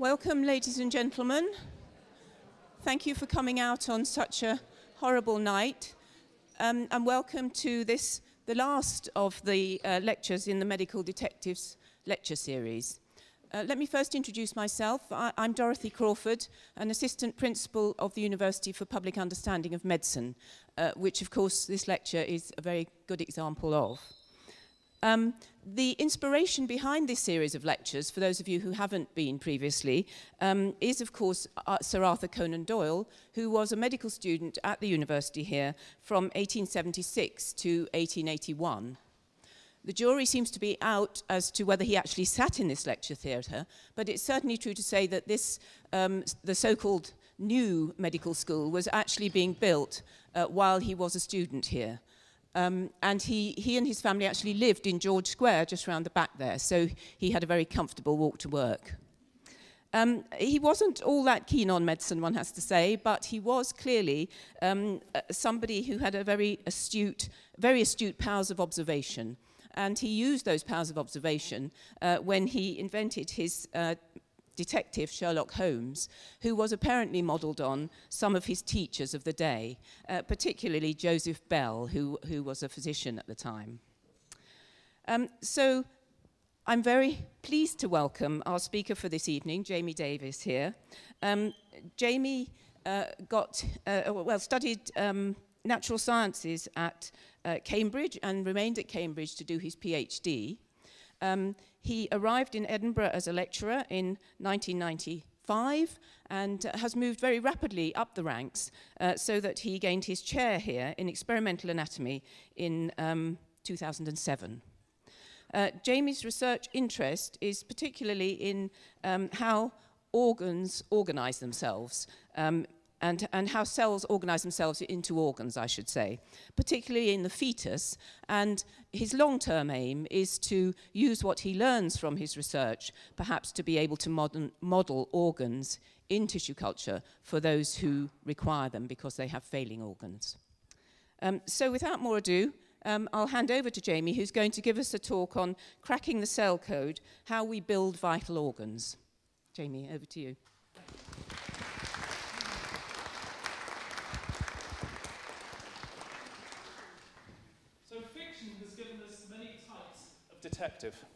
Welcome, ladies and gentlemen. Thank you for coming out on such a horrible night. Um, and welcome to this, the last of the uh, lectures in the Medical Detectives lecture series. Uh, let me first introduce myself. I, am Dorothy Crawford, an assistant principal of the University for Public Understanding of Medicine, uh, which of course this lecture is a very good example of. Um, the inspiration behind this series of lectures, for those of you who haven't been previously, um, is of course uh, Sir Arthur Conan Doyle, who was a medical student at the university here from 1876 to 1881. The jury seems to be out as to whether he actually sat in this lecture theatre, but it's certainly true to say that this, um, the so-called new medical school was actually being built uh, while he was a student here. Um, and he, he and his family actually lived in George Square, just round the back there, so he had a very comfortable walk to work. Um, he wasn't all that keen on medicine, one has to say, but he was clearly um, uh, somebody who had a very astute, very astute powers of observation. And he used those powers of observation uh, when he invented his uh, detective Sherlock Holmes, who was apparently modelled on some of his teachers of the day, uh, particularly Joseph Bell, who, who was a physician at the time. Um, so I'm very pleased to welcome our speaker for this evening, Jamie Davies here. Um, Jamie uh, got, uh, well, studied um, natural sciences at uh, Cambridge and remained at Cambridge to do his PhD. Um, he arrived in Edinburgh as a lecturer in 1995 and uh, has moved very rapidly up the ranks uh, so that he gained his chair here in experimental anatomy in um, 2007. Uh, Jamie's research interest is particularly in um, how organs organize themselves um, and, and how cells organize themselves into organs, I should say, particularly in the fetus. And his long-term aim is to use what he learns from his research, perhaps to be able to modern, model organs in tissue culture for those who require them because they have failing organs. Um, so without more ado, um, I'll hand over to Jamie, who's going to give us a talk on cracking the cell code, how we build vital organs. Jamie, over to you. Detective.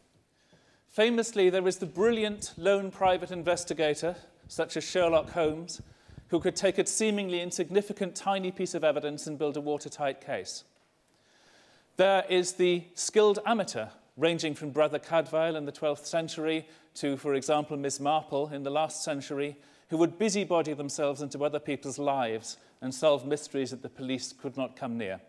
Famously, there is the brilliant lone private investigator, such as Sherlock Holmes, who could take a seemingly insignificant tiny piece of evidence and build a watertight case. There is the skilled amateur, ranging from Brother Cadfael in the 12th century to, for example, Miss Marple in the last century, who would busybody themselves into other people's lives and solve mysteries that the police could not come near.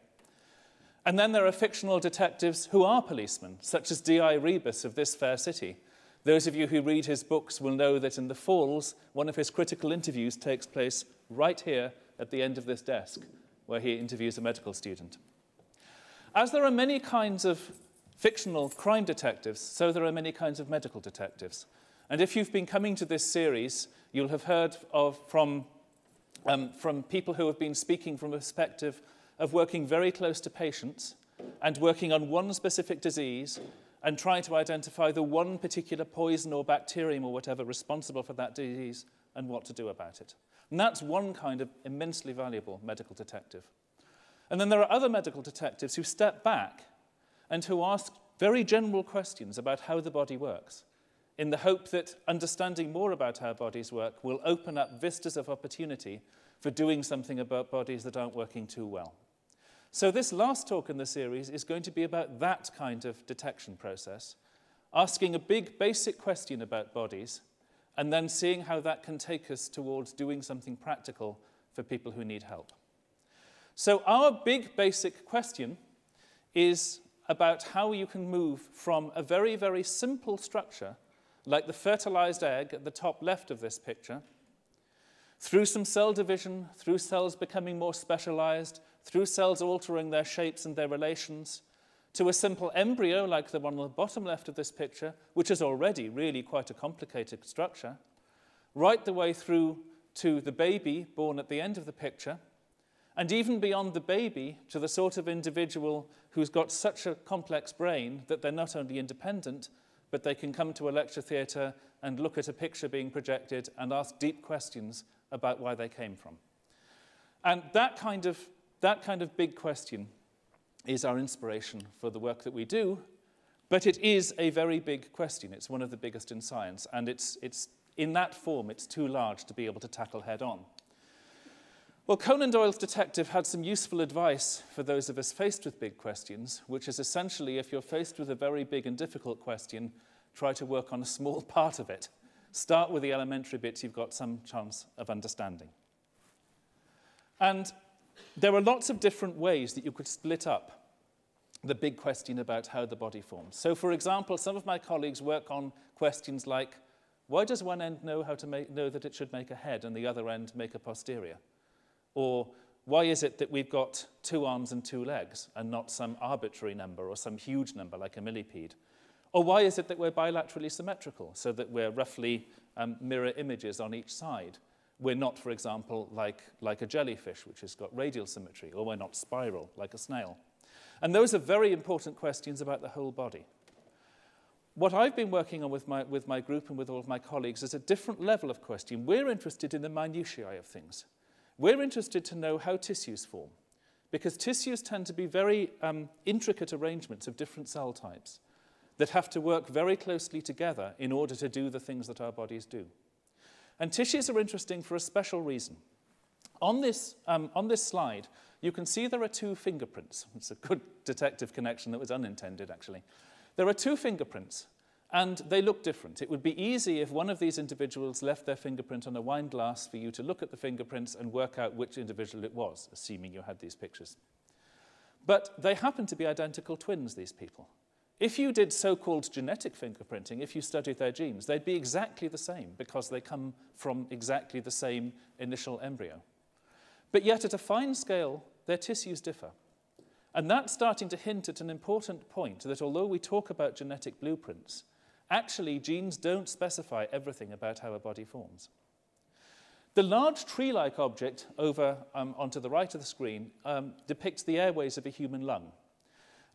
And then there are fictional detectives who are policemen, such as D.I. Rebus of This Fair City. Those of you who read his books will know that in The Falls, one of his critical interviews takes place right here at the end of this desk, where he interviews a medical student. As there are many kinds of fictional crime detectives, so there are many kinds of medical detectives. And if you've been coming to this series, you'll have heard of, from, um, from people who have been speaking from a perspective of working very close to patients and working on one specific disease and trying to identify the one particular poison or bacterium or whatever responsible for that disease and what to do about it. And that's one kind of immensely valuable medical detective. And then there are other medical detectives who step back and who ask very general questions about how the body works, in the hope that understanding more about how bodies work will open up vistas of opportunity for doing something about bodies that aren't working too well. So this last talk in the series is going to be about that kind of detection process, asking a big basic question about bodies, and then seeing how that can take us towards doing something practical for people who need help. So our big basic question is about how you can move from a very, very simple structure, like the fertilized egg at the top left of this picture, through some cell division, through cells becoming more specialized, through cells altering their shapes and their relations, to a simple embryo like the one on the bottom left of this picture, which is already really quite a complicated structure, right the way through to the baby born at the end of the picture, and even beyond the baby to the sort of individual who's got such a complex brain that they're not only independent, but they can come to a lecture theatre and look at a picture being projected and ask deep questions about why they came from. And that kind of, that kind of big question is our inspiration for the work that we do, but it is a very big question. It's one of the biggest in science, and it's, it's in that form, it's too large to be able to tackle head on. Well, Conan Doyle's detective had some useful advice for those of us faced with big questions, which is essentially if you're faced with a very big and difficult question, try to work on a small part of it. Start with the elementary bits you've got some chance of understanding. And there are lots of different ways that you could split up the big question about how the body forms. So, for example, some of my colleagues work on questions like why does one end know, how to make, know that it should make a head and the other end make a posterior? Or why is it that we've got two arms and two legs and not some arbitrary number or some huge number like a millipede? Or why is it that we're bilaterally symmetrical so that we're roughly um, mirror images on each side? We're not, for example, like, like a jellyfish, which has got radial symmetry, or we're not spiral, like a snail. And those are very important questions about the whole body. What I've been working on with my, with my group and with all of my colleagues is a different level of question. We're interested in the minutiae of things. We're interested to know how tissues form, because tissues tend to be very um, intricate arrangements of different cell types that have to work very closely together in order to do the things that our bodies do. And tissues are interesting for a special reason. On this, um, on this slide, you can see there are two fingerprints. It's a good detective connection that was unintended, actually. There are two fingerprints, and they look different. It would be easy if one of these individuals left their fingerprint on a wine glass for you to look at the fingerprints and work out which individual it was, assuming you had these pictures. But they happen to be identical twins, these people. If you did so-called genetic fingerprinting, if you studied their genes, they'd be exactly the same because they come from exactly the same initial embryo. But yet at a fine scale, their tissues differ. And that's starting to hint at an important point that although we talk about genetic blueprints, actually genes don't specify everything about how a body forms. The large tree-like object over um, onto the right of the screen um, depicts the airways of a human lung.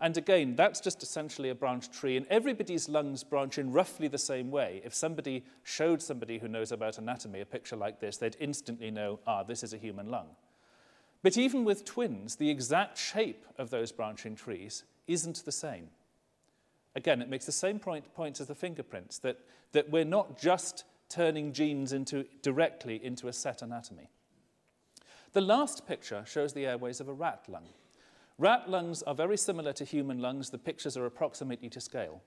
And again, that's just essentially a branch tree, and everybody's lungs branch in roughly the same way. If somebody showed somebody who knows about anatomy a picture like this, they'd instantly know, ah, this is a human lung. But even with twins, the exact shape of those branching trees isn't the same. Again, it makes the same point, point as the fingerprints, that, that we're not just turning genes into, directly into a set anatomy. The last picture shows the airways of a rat lung. Rat lungs are very similar to human lungs. The pictures are approximately to scale.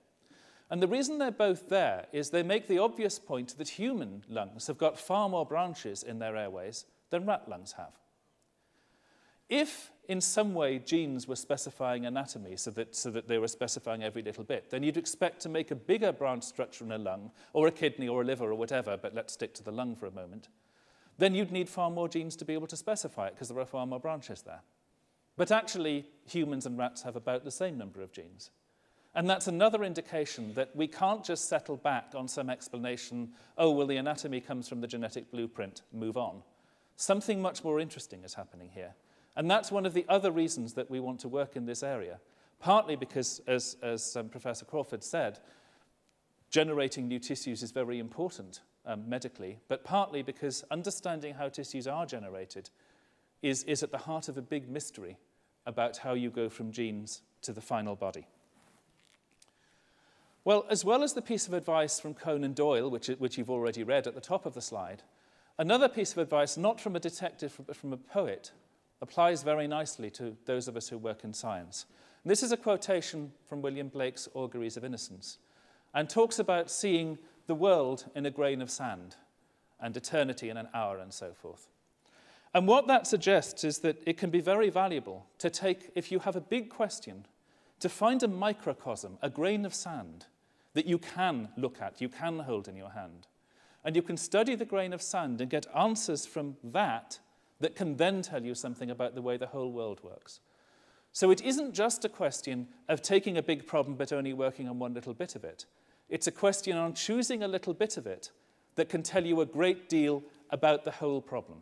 And the reason they're both there is they make the obvious point that human lungs have got far more branches in their airways than rat lungs have. If in some way genes were specifying anatomy so that, so that they were specifying every little bit, then you'd expect to make a bigger branch structure in a lung or a kidney or a liver or whatever, but let's stick to the lung for a moment. Then you'd need far more genes to be able to specify it because there are far more branches there. But actually, humans and rats have about the same number of genes. And that's another indication that we can't just settle back on some explanation, oh, well, the anatomy comes from the genetic blueprint, move on. Something much more interesting is happening here. And that's one of the other reasons that we want to work in this area. Partly because, as, as um, Professor Crawford said, generating new tissues is very important um, medically, but partly because understanding how tissues are generated is, is at the heart of a big mystery about how you go from genes to the final body. Well, as well as the piece of advice from Conan Doyle, which, which you've already read at the top of the slide, another piece of advice, not from a detective but from a poet, applies very nicely to those of us who work in science. And this is a quotation from William Blake's Auguries of Innocence and talks about seeing the world in a grain of sand and eternity in an hour and so forth. And what that suggests is that it can be very valuable to take, if you have a big question, to find a microcosm, a grain of sand, that you can look at, you can hold in your hand. And you can study the grain of sand and get answers from that that can then tell you something about the way the whole world works. So it isn't just a question of taking a big problem but only working on one little bit of it. It's a question on choosing a little bit of it that can tell you a great deal about the whole problem.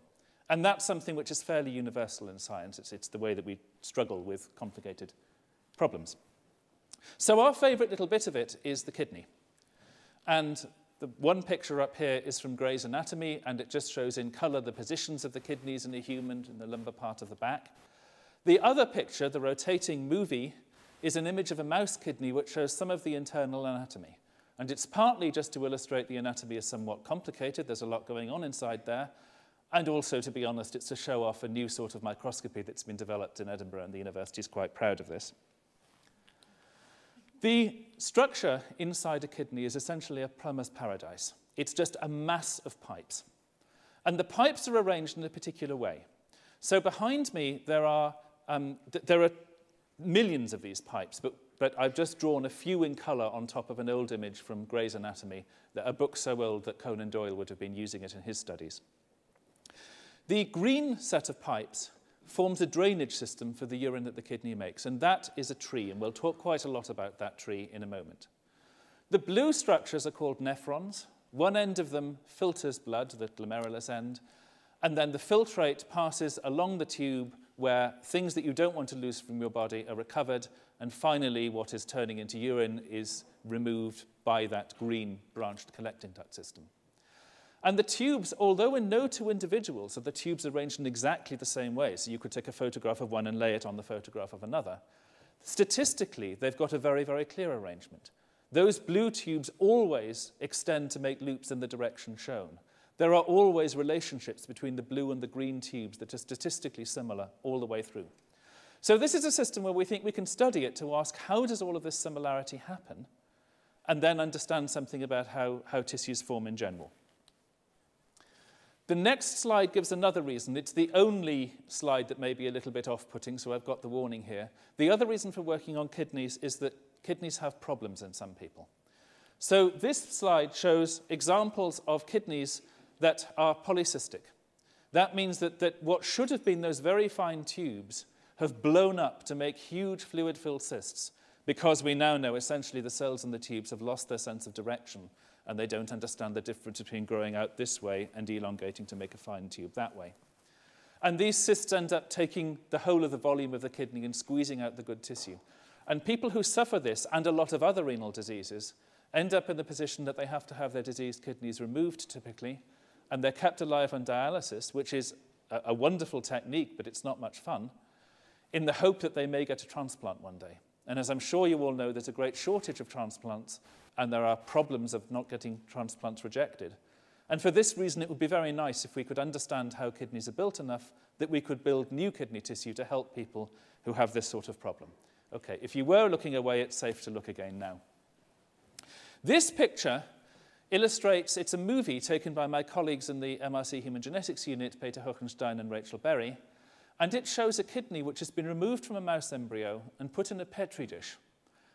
And that's something which is fairly universal in science. It's, it's the way that we struggle with complicated problems. So our favourite little bit of it is the kidney. And the one picture up here is from Gray's Anatomy, and it just shows in color the positions of the kidneys in a human in the lumbar part of the back. The other picture, the rotating movie, is an image of a mouse kidney which shows some of the internal anatomy. And it's partly just to illustrate the anatomy is somewhat complicated. There's a lot going on inside there. And also, to be honest, it's to show off a new sort of microscopy that's been developed in Edinburgh, and the university is quite proud of this. The structure inside a kidney is essentially a plumber's paradise. It's just a mass of pipes. And the pipes are arranged in a particular way. So behind me, there are, um, th there are millions of these pipes, but, but I've just drawn a few in colour on top of an old image from Gray's Anatomy, a book so old that Conan Doyle would have been using it in his studies. The green set of pipes forms a drainage system for the urine that the kidney makes, and that is a tree, and we'll talk quite a lot about that tree in a moment. The blue structures are called nephrons. One end of them filters blood, the glomerulus end, and then the filtrate passes along the tube where things that you don't want to lose from your body are recovered, and finally what is turning into urine is removed by that green branched collecting duct system. And the tubes, although in no two individuals are the tubes arranged in exactly the same way, so you could take a photograph of one and lay it on the photograph of another, statistically, they've got a very, very clear arrangement. Those blue tubes always extend to make loops in the direction shown. There are always relationships between the blue and the green tubes that are statistically similar all the way through. So this is a system where we think we can study it to ask how does all of this similarity happen, and then understand something about how, how tissues form in general. The next slide gives another reason. It's the only slide that may be a little bit off-putting, so I've got the warning here. The other reason for working on kidneys is that kidneys have problems in some people. So this slide shows examples of kidneys that are polycystic. That means that, that what should have been those very fine tubes have blown up to make huge fluid-filled cysts because we now know essentially the cells in the tubes have lost their sense of direction and they don't understand the difference between growing out this way and elongating to make a fine tube that way. And these cysts end up taking the whole of the volume of the kidney and squeezing out the good tissue. And people who suffer this and a lot of other renal diseases end up in the position that they have to have their diseased kidneys removed typically, and they're kept alive on dialysis, which is a, a wonderful technique, but it's not much fun, in the hope that they may get a transplant one day. And as I'm sure you all know, there's a great shortage of transplants and there are problems of not getting transplants rejected. And for this reason, it would be very nice if we could understand how kidneys are built enough that we could build new kidney tissue to help people who have this sort of problem. Okay, if you were looking away, it's safe to look again now. This picture illustrates, it's a movie taken by my colleagues in the MRC Human Genetics Unit, Peter Hohenstein and Rachel Berry, and it shows a kidney which has been removed from a mouse embryo and put in a petri dish.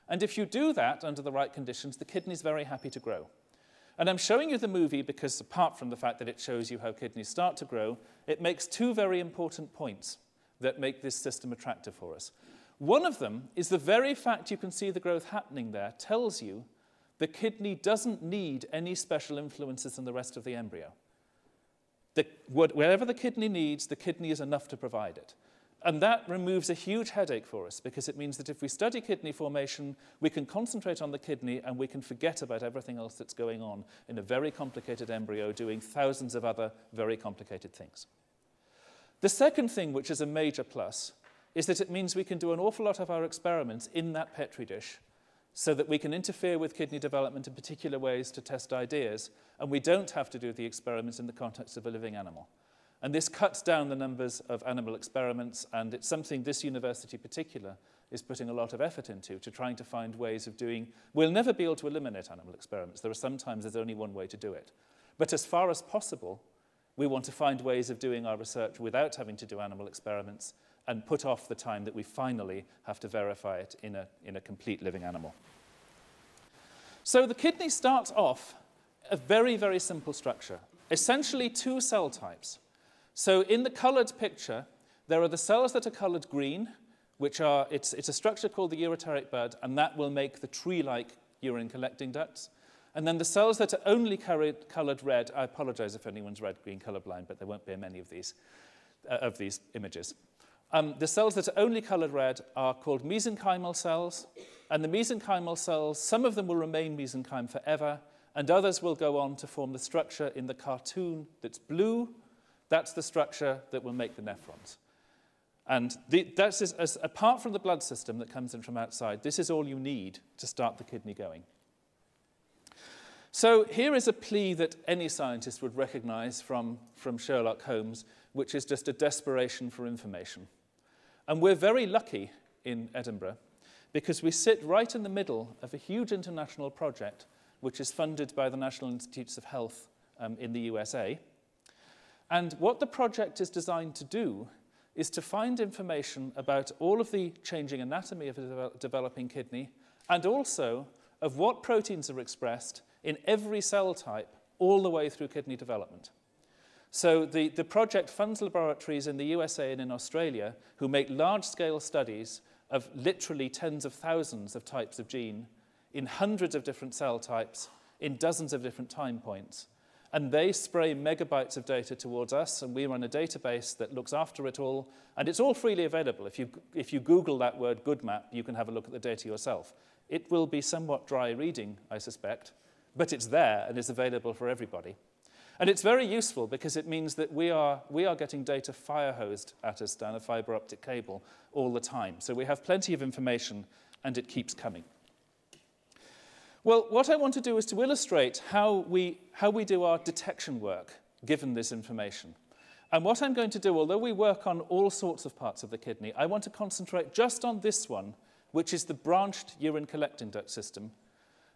And if you do that under the right conditions, the kidney is very happy to grow. And I'm showing you the movie because apart from the fact that it shows you how kidneys start to grow, it makes two very important points that make this system attractive for us. One of them is the very fact you can see the growth happening there tells you the kidney doesn't need any special influences in the rest of the embryo. The, whatever the kidney needs, the kidney is enough to provide it. And that removes a huge headache for us because it means that if we study kidney formation, we can concentrate on the kidney and we can forget about everything else that's going on in a very complicated embryo doing thousands of other very complicated things. The second thing, which is a major plus, is that it means we can do an awful lot of our experiments in that Petri dish so that we can interfere with kidney development in particular ways to test ideas, and we don't have to do the experiments in the context of a living animal. And this cuts down the numbers of animal experiments, and it's something this university in particular is putting a lot of effort into, to trying to find ways of doing... We'll never be able to eliminate animal experiments. There are sometimes there's only one way to do it. But as far as possible, we want to find ways of doing our research without having to do animal experiments and put off the time that we finally have to verify it in a, in a complete living animal. So the kidney starts off a very, very simple structure, essentially two cell types. So in the colored picture, there are the cells that are colored green, which are, it's, it's a structure called the ureteric bud, and that will make the tree-like urine collecting ducts. And then the cells that are only colored, red, I apologize if anyone's red-green colorblind, but there won't be many of these, uh, of these images. Um, the cells that are only colored red are called mesenchymal cells, and the mesenchymal cells, some of them will remain mesenchyme forever, and others will go on to form the structure in the cartoon that's blue. That's the structure that will make the nephrons. And the, that's as, as, apart from the blood system that comes in from outside, this is all you need to start the kidney going. So here is a plea that any scientist would recognize from, from Sherlock Holmes, which is just a desperation for information. And we're very lucky in Edinburgh because we sit right in the middle of a huge international project which is funded by the National Institutes of Health um, in the USA. And what the project is designed to do is to find information about all of the changing anatomy of a de developing kidney and also of what proteins are expressed in every cell type all the way through kidney development. So the, the project funds laboratories in the USA and in Australia who make large-scale studies of literally tens of thousands of types of gene in hundreds of different cell types in dozens of different time points. And they spray megabytes of data towards us, and we run a database that looks after it all. And it's all freely available. If you, if you Google that word GUDMAP, you can have a look at the data yourself. It will be somewhat dry reading, I suspect, but it's there and is available for everybody. And it's very useful because it means that we are, we are getting data firehosed at us down a fiber optic cable all the time. So we have plenty of information and it keeps coming. Well, what I want to do is to illustrate how we, how we do our detection work given this information. And what I'm going to do, although we work on all sorts of parts of the kidney, I want to concentrate just on this one, which is the branched urine collecting duct system,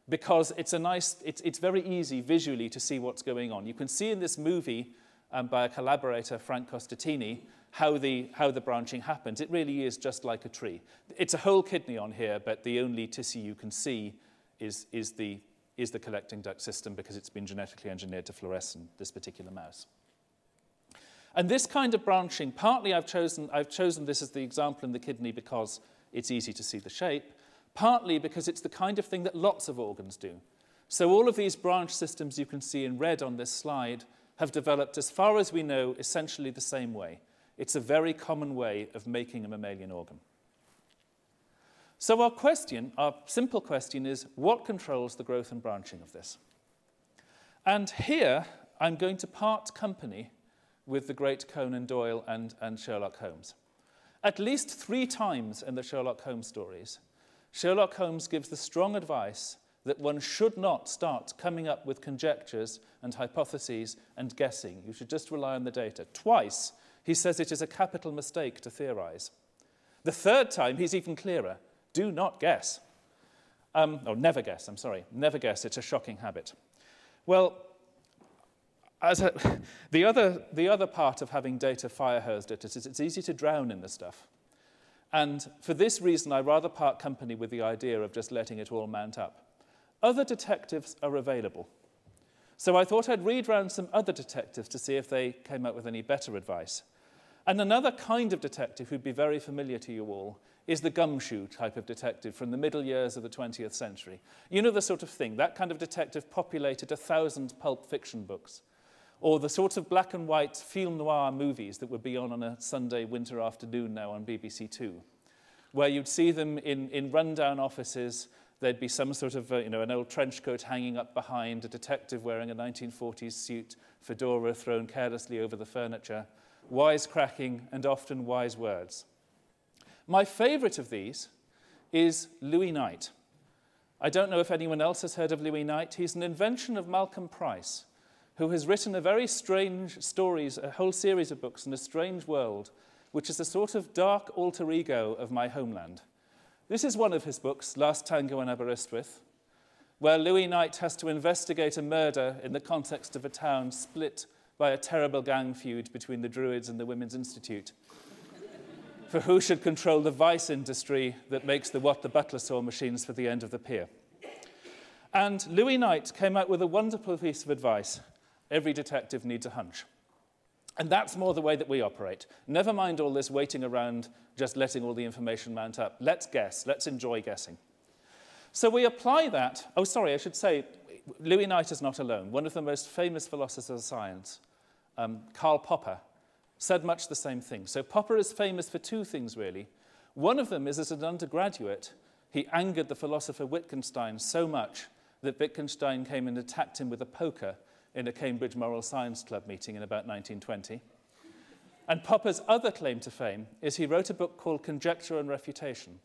because it's, a nice, it's, it's very easy visually to see what's going on. You can see in this movie um, by a collaborator, Frank Costantini, how the, how the branching happens. It really is just like a tree. It's a whole kidney on here, but the only tissue you can see is, is, the, is the collecting duct system because it's been genetically engineered to fluoresce in this particular mouse. And this kind of branching, partly I've chosen, I've chosen this as the example in the kidney because it's easy to see the shape, partly because it's the kind of thing that lots of organs do. So all of these branch systems you can see in red on this slide have developed, as far as we know, essentially the same way. It's a very common way of making a mammalian organ. So our question, our simple question is, what controls the growth and branching of this? And here, I'm going to part company with the great Conan Doyle and, and Sherlock Holmes. At least three times in the Sherlock Holmes stories, Sherlock Holmes gives the strong advice that one should not start coming up with conjectures and hypotheses and guessing. You should just rely on the data. Twice, he says it is a capital mistake to theorize. The third time, he's even clearer. Do not guess. Um, or never guess, I'm sorry. Never guess. It's a shocking habit. Well, as a, the, other, the other part of having data fire hosed at it is it's easy to drown in the stuff. And for this reason, I rather part company with the idea of just letting it all mount up. Other detectives are available. So I thought I'd read round some other detectives to see if they came up with any better advice. And another kind of detective who'd be very familiar to you all is the gumshoe type of detective from the middle years of the 20th century. You know the sort of thing. That kind of detective populated a thousand pulp fiction books. Or the sort of black and white film noir movies that would be on on a Sunday winter afternoon now on BBC Two, where you'd see them in, in rundown offices. There'd be some sort of, uh, you know, an old trench coat hanging up behind, a detective wearing a 1940s suit, fedora thrown carelessly over the furniture, wisecracking and often wise words. My favorite of these is Louie Knight. I don't know if anyone else has heard of Louie Knight. He's an invention of Malcolm Pryce who has written a very strange stories, a whole series of books in a strange world, which is a sort of dark alter ego of my homeland. This is one of his books, Last Tango in Aberystwyth, where Louie Knight has to investigate a murder in the context of a town split by a terrible gang feud between the Druids and the Women's Institute. For who should control the vice industry that makes the what the butler saw machines for the end of the pier. And Louie Knight came out with a wonderful piece of advice Every detective needs a hunch. And that's more the way that we operate. Never mind all this waiting around, just letting all the information mount up. Let's guess. Let's enjoy guessing. So we apply that. Oh, sorry, I should say, Louie Knight is not alone. One of the most famous philosophers of science, um, Karl Popper, said much the same thing. So Popper is famous for two things, really. One of them is as an undergraduate, he angered the philosopher Wittgenstein so much that Wittgenstein came and attacked him with a poker in a Cambridge Moral Science Club meeting in about 1920. And Popper's other claim to fame is he wrote a book called Conjecture and Refutation,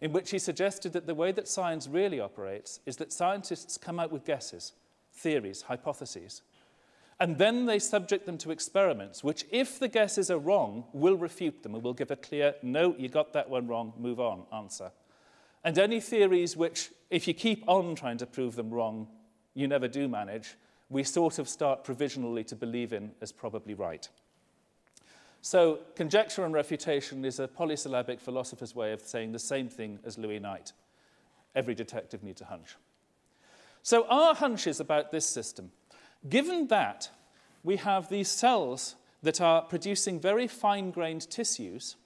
in which he suggested that the way that science really operates is that scientists come out with guesses, theories, hypotheses, and then they subject them to experiments, which, if the guesses are wrong, will refute them and will give a clear, no, you got that one wrong, move on answer. And any theories which, if you keep on trying to prove them wrong, you never do manage, we sort of start provisionally to believe in as probably right. So, conjecture and refutation is a polysyllabic philosopher's way of saying the same thing as Louie Knight. Every detective needs a hunch. So, our hunch is about this system. Given that we have these cells that are producing very fine grained tissues,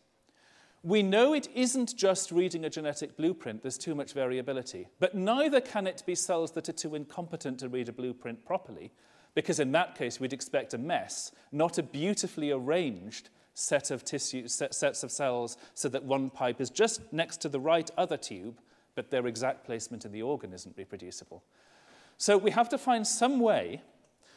we know it isn't just reading a genetic blueprint, there's too much variability. But neither can it be cells that are too incompetent to read a blueprint properly, because in that case we'd expect a mess, not a beautifully arranged set of tissue, set, sets of cells so that one pipe is just next to the right other tube, but their exact placement in the organ isn't reproducible. So we have to find some way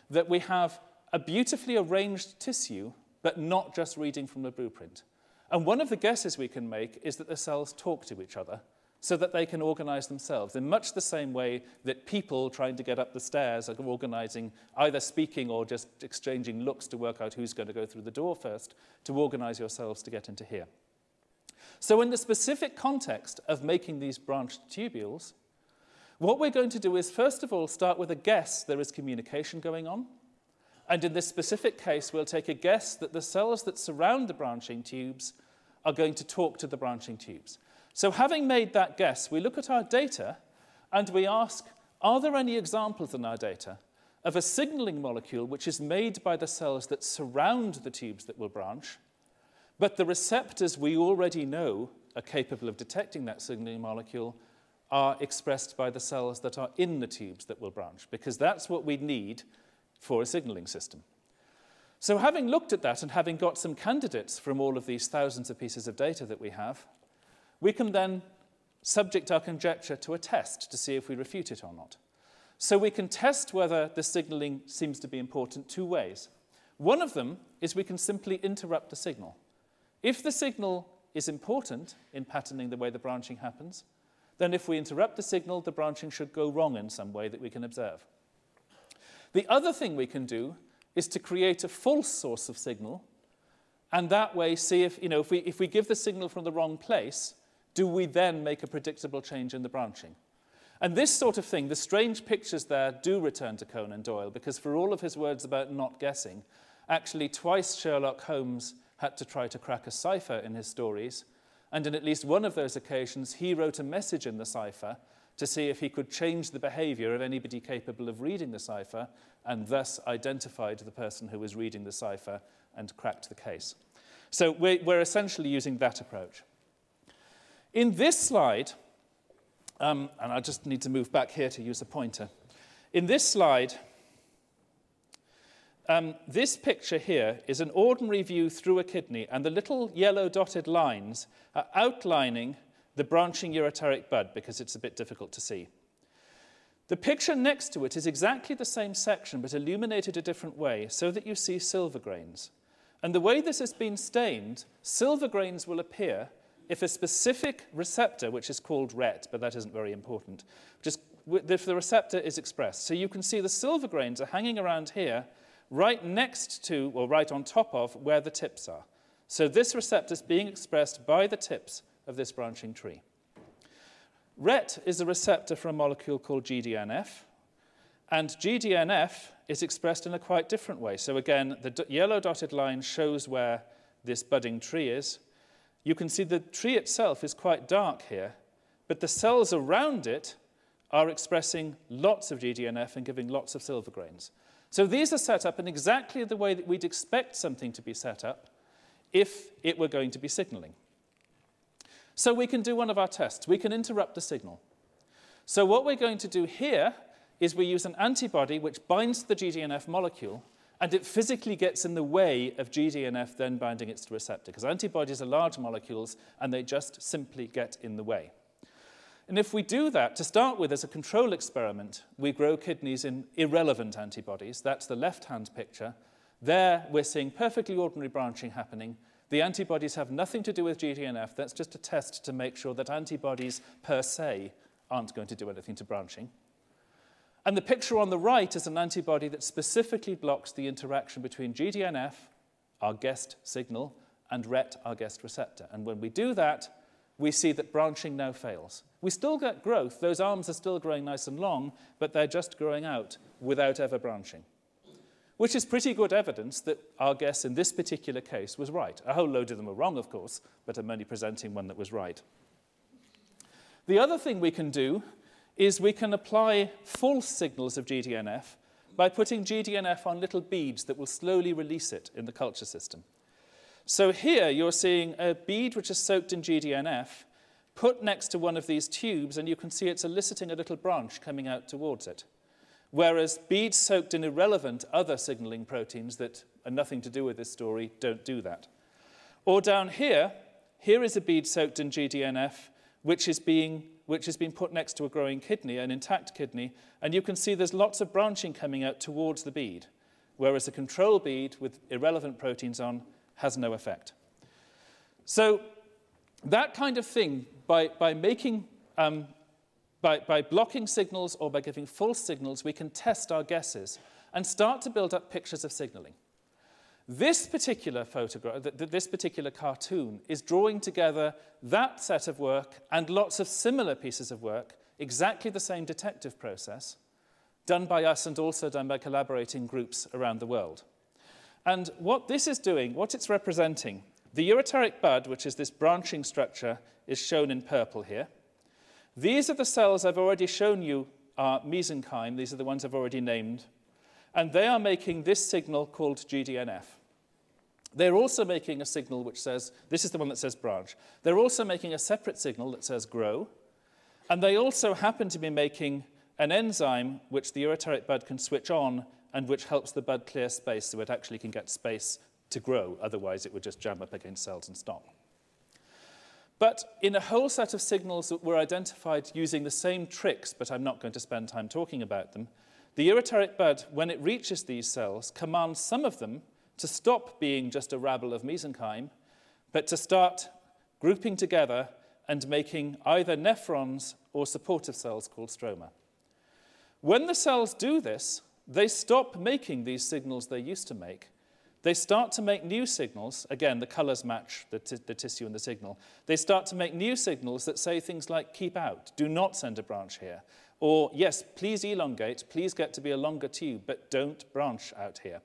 that we have a beautifully arranged tissue, but not just reading from the blueprint. And one of the guesses we can make is that the cells talk to each other so that they can organize themselves in much the same way that people trying to get up the stairs are organizing, either speaking or just exchanging looks to work out who's going to go through the door first, to organize yourselves to get into here. So in the specific context of making these branched tubules, what we're going to do is, first of all, start with a guess there is communication going on. And in this specific case, we'll take a guess that the cells that surround the branching tubes are going to talk to the branching tubes. So having made that guess, we look at our data and we ask, are there any examples in our data of a signaling molecule which is made by the cells that surround the tubes that will branch, but the receptors we already know are capable of detecting that signaling molecule are expressed by the cells that are in the tubes that will branch, because that's what we need for a signaling system. So having looked at that and having got some candidates from all of these thousands of pieces of data that we have, we can then subject our conjecture to a test to see if we refute it or not. So we can test whether the signaling seems to be important two ways. One of them is we can simply interrupt the signal. If the signal is important in patterning the way the branching happens, then if we interrupt the signal, the branching should go wrong in some way that we can observe. The other thing we can do is to create a false source of signal, and that way see if, you know, if we, if we give the signal from the wrong place, do we then make a predictable change in the branching? And this sort of thing, the strange pictures there do return to Conan Doyle, because for all of his words about not guessing, actually twice Sherlock Holmes had to try to crack a cipher in his stories, and in at least one of those occasions, he wrote a message in the cipher to see if he could change the behavior of anybody capable of reading the cipher and thus identified the person who was reading the cipher and cracked the case. So we're, we're essentially using that approach. In this slide, um, and I just need to move back here to use a pointer. In this slide, um, this picture here is an ordinary view through a kidney, and the little yellow dotted lines are outlining the branching ureteric bud because it's a bit difficult to see. The picture next to it is exactly the same section but illuminated a different way so that you see silver grains. And the way this has been stained, silver grains will appear if a specific receptor, which is called RET, but that isn't very important, just if the receptor is expressed. So you can see the silver grains are hanging around here right next to, or right on top of, where the tips are. So this receptor is being expressed by the tips of this branching tree. RET is a receptor for a molecule called GDNF, and GDNF is expressed in a quite different way. So again, the yellow dotted line shows where this budding tree is. You can see the tree itself is quite dark here, but the cells around it are expressing lots of GDNF and giving lots of silver grains. So these are set up in exactly the way that we'd expect something to be set up if it were going to be signaling. So we can do one of our tests. We can interrupt the signal. So what we're going to do here is we use an antibody which binds the GDNF molecule, and it physically gets in the way of GDNF then binding its receptor, because antibodies are large molecules, and they just simply get in the way. And if we do that, to start with, as a control experiment, we grow kidneys in irrelevant antibodies. That's the left-hand picture. There, we're seeing perfectly ordinary branching happening. The antibodies have nothing to do with GDNF. That's just a test to make sure that antibodies per se aren't going to do anything to branching. And the picture on the right is an antibody that specifically blocks the interaction between GDNF, our guessed signal, and RET, our guessed receptor. And when we do that, we see that branching now fails. We still get growth. Those arms are still growing nice and long, but they're just growing out without ever branching, which is pretty good evidence that our guess in this particular case was right. A whole load of them were wrong, of course, but I'm only presenting one that was right. The other thing we can do is we can apply false signals of GDNF by putting GDNF on little beads that will slowly release it in the culture system. So here you're seeing a bead which is soaked in GDNF put next to one of these tubes, and you can see it's eliciting a little branch coming out towards it. Whereas beads soaked in irrelevant other signaling proteins that are nothing to do with this story don't do that. Or down here, here is a bead soaked in GDNF, which is being which has been put next to a growing kidney, an intact kidney, and you can see there's lots of branching coming out towards the bead, whereas a control bead with irrelevant proteins on has no effect. So that kind of thing, by, by making, um, by, by blocking signals or by giving false signals, we can test our guesses and start to build up pictures of signaling. This particular photograph, th th this particular cartoon is drawing together that set of work and lots of similar pieces of work, exactly the same detective process, done by us and also done by collaborating groups around the world. And what this is doing, what it's representing, the ureteric bud, which is this branching structure, is shown in purple here. These are the cells I've already shown you are mesenchyme. These are the ones I've already named. And they are making this signal called GDNF. They're also making a signal which says, this is the one that says branch. They're also making a separate signal that says grow. And they also happen to be making an enzyme which the ureteric bud can switch on and which helps the bud clear space so it actually can get space to grow. Otherwise, it would just jam up against cells and stop. But in a whole set of signals that were identified using the same tricks, but I'm not going to spend time talking about them, the ureteric bud, when it reaches these cells, commands some of them to stop being just a rabble of mesenchyme, but to start grouping together and making either nephrons or supportive cells called stroma. When the cells do this, they stop making these signals they used to make. They start to make new signals. Again, the colors match the, the tissue and the signal. They start to make new signals that say things like, keep out, do not send a branch here. Or, yes, please elongate, please get to be a longer tube, but don't branch out here.